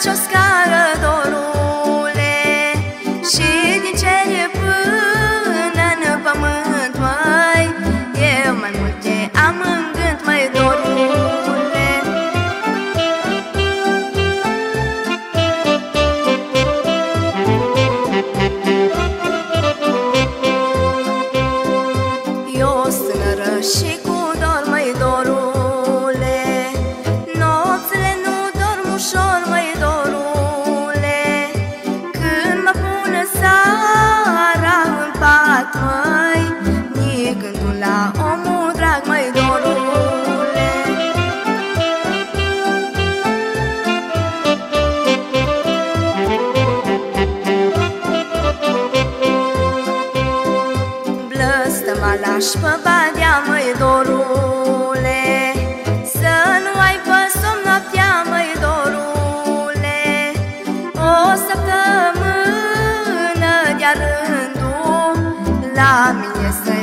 aș face o scară, dorule Și din cer până în pământ, măi Eu mai multe. Am în gând, măi, dorule Eu stânără și cu Blăstămalaș pe badea, măi, dorule Să nu ai pe somn noaptea, măi, dorule. O săptămână de-a rândul La mine să